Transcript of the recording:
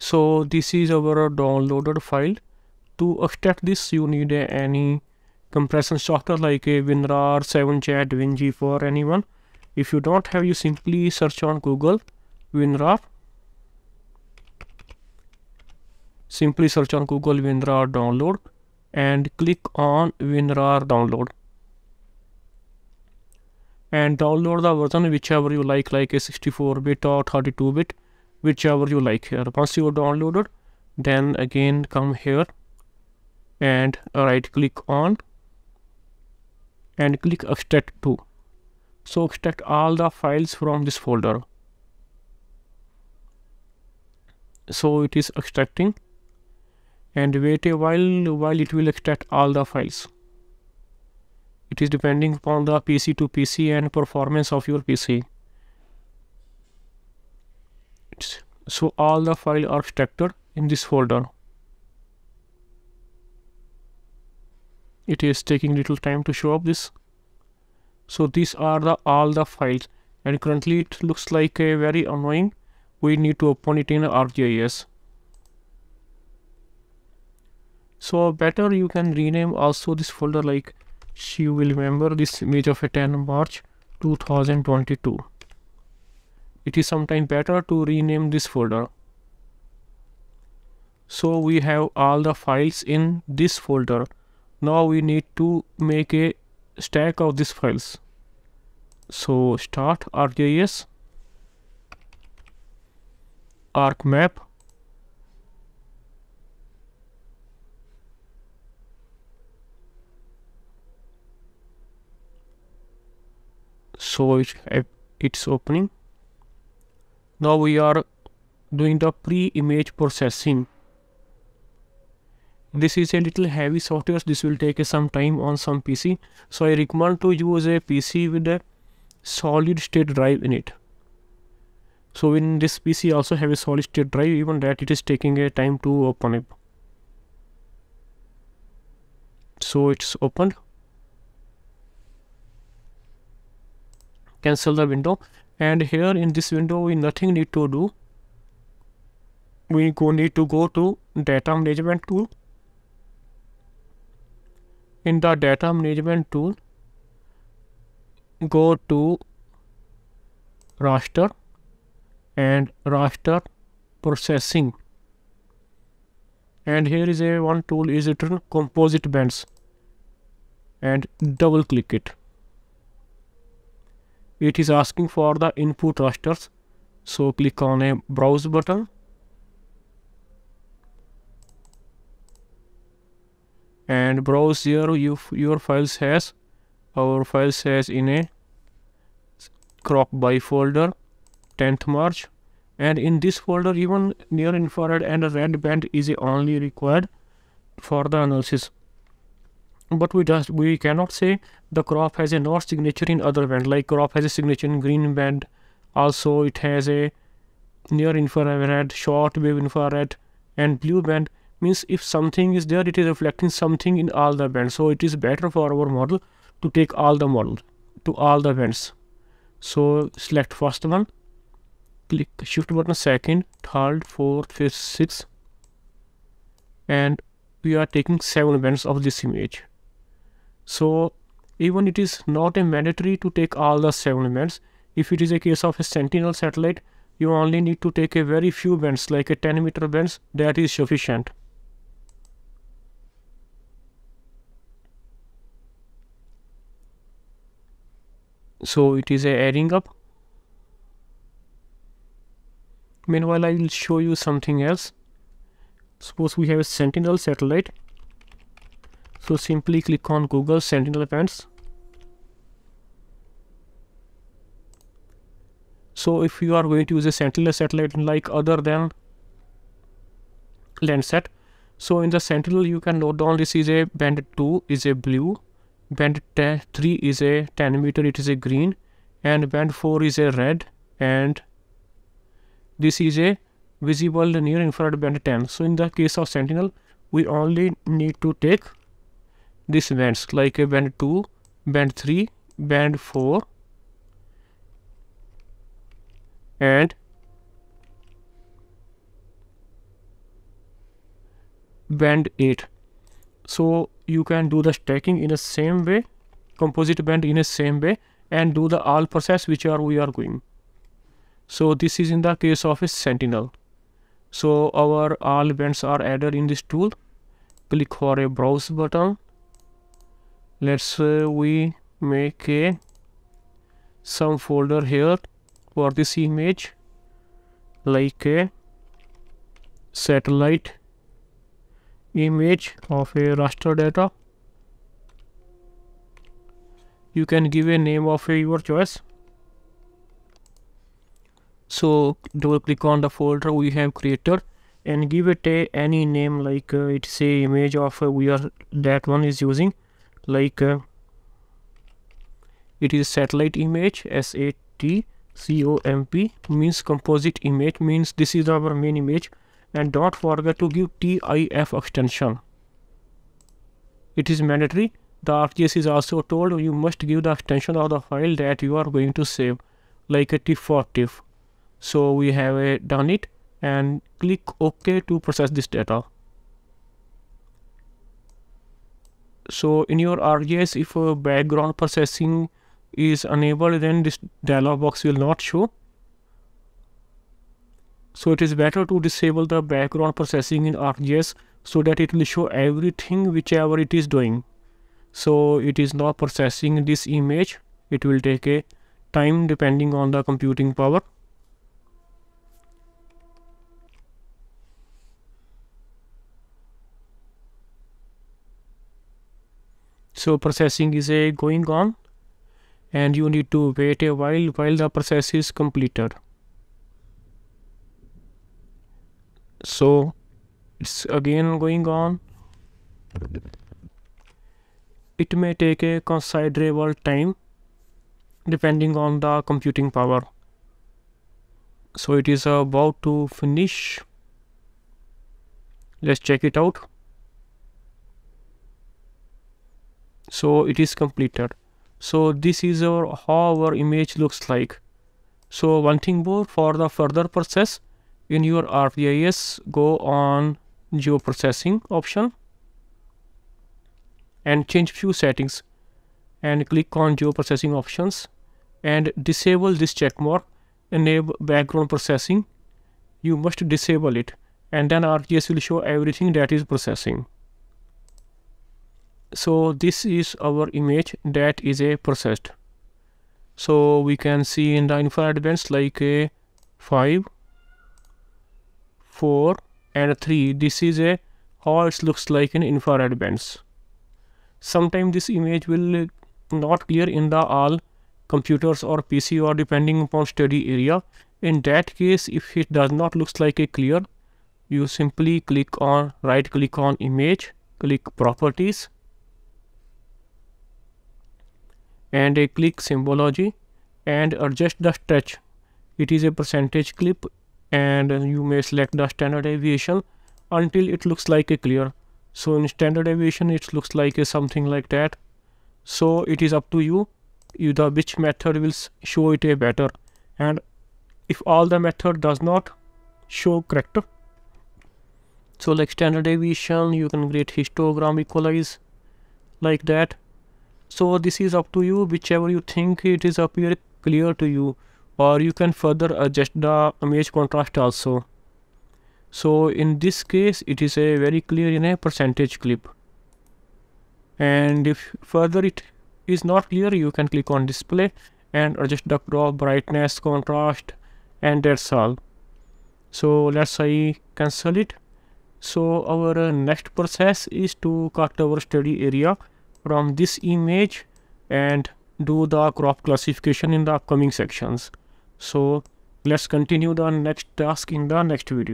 so this is our uh, downloaded file. To extract this you need a, any compression software like a WinRAR, 7-Zip, WinZip for anyone. If you don't have you simply search on Google WinRAR. Simply search on Google WinRAR download and click on WinRAR download. And download the version whichever you like like a 64 bit or 32 bit whichever you like. Here once you downloaded then again come here and right click on and click extract to. So extract all the files from this folder. So it is extracting. And wait a while while it will extract all the files. It is depending upon the PC to PC and performance of your PC so all the file are structured in this folder. It is taking little time to show up this. So these are the all the files. And currently it looks like a very annoying. We need to open it in ArcGIS so better you can rename also this folder like she will remember this image of a 10 March 2022 it is sometimes better to rename this folder. So we have all the files in this folder. Now we need to make a stack of these files. So start ArcGIS ArcMap so it, it's opening now we are doing the pre-image processing. This is a little heavy software. This will take some time on some pc so i recommend to use a pc with a solid state drive in it. So in this pc also have a solid state drive even that it is taking a time to open it so it's opened. Cancel the window and here in this window we nothing need to do. We go need to go to data management tool. In the data management tool go to raster and raster processing. And here is a one tool is written composite bands. And double click it it is asking for the input rasters so click on a browse button. And browse here you, your files has our files has in a crop by folder 10th March. And in this folder even near infrared and red band is only required for the analysis but we just we cannot say the crop has a notch signature in other band. Like crop has a signature in green band. Also it has a near infrared short wave infrared and blue band. Means if something is there it is reflecting something in all the bands. So it is better for our model to take all the model to all the bands. So select first one. Click shift button second third fourth fifth sixth. And we are taking seven bands of this image so even it is not a mandatory to take all the seven bands. If it is a case of a sentinel satellite, you only need to take a very few bands like a 10 meter bands that is sufficient. So it is a adding up. Meanwhile, I will show you something else. Suppose we have a sentinel satellite so simply click on Google Sentinel bands. So if you are going to use a Sentinel satellite like other than Landsat, so in the Sentinel you can note down this is a band 2 is a blue, band 3 is a 10 meter it is a green and band 4 is a red and this is a visible near infrared band 10. So in the case of Sentinel we only need to take these bands like a band 2 band 3 band 4 and band 8 so you can do the stacking in the same way composite band in the same way and do the all process which are we are going. So this is in the case of a sentinel. So our all bands are added in this tool. Click for a browse button let's uh, we make a some folder here for this image like a satellite image of a raster data. You can give a name of a your choice. So double click on the folder we have created and give it a any name like uh, it's a image of uh, we are that one is using like uh, it is satellite image s a t c o m p means composite image means this is our main image and don't forget to give TIF extension. It is mandatory. The ArcGIS is also told you must give the extension of the file that you are going to save like a for TIFF. So we have uh, done it and click OK to process this data. So in your ArcGIS, if uh, background processing is enabled, then this dialog box will not show so it is better to disable the background processing in ArcGIS so that it will show everything whichever it is doing. So it is not processing this image. It will take a time depending on the computing power. So processing is a going on and you need to wait a while while the process is completed. so it's again going on. It may take a considerable time depending on the computing power. So it is about to finish. Let's check it out so it is completed. So this is our how our image looks like. So one thing more for the further process in your ArcGIS go on geoprocessing option and change few settings and click on geoprocessing options and disable this check mark enable background processing. You must disable it and then ArcGIS will show everything that is processing so this is our image that is a processed. So we can see in the infrared bands like a 5 4 and 3 this is a how it looks like in infrared bands. Sometimes this image will not clear in the all computers or pc or depending upon study area. In that case if it does not looks like a clear you simply click on right click on image click properties and a click symbology and adjust the stretch. It is a percentage clip and you may select the standard deviation until it looks like a clear. So in standard deviation it looks like a something like that. So it is up to you the which method will show it a better. And if all the method does not show correct so like standard deviation you can create histogram equalize like that so this is up to you whichever you think it is appear clear to you. Or you can further adjust the image contrast also. So in this case it is a very clear in a percentage clip. And if further it is not clear you can click on display and adjust the crop brightness contrast and that's all. So let's say cancel it. So our next process is to cut our study area from this image and do the crop classification in the upcoming sections. So let's continue the next task in the next video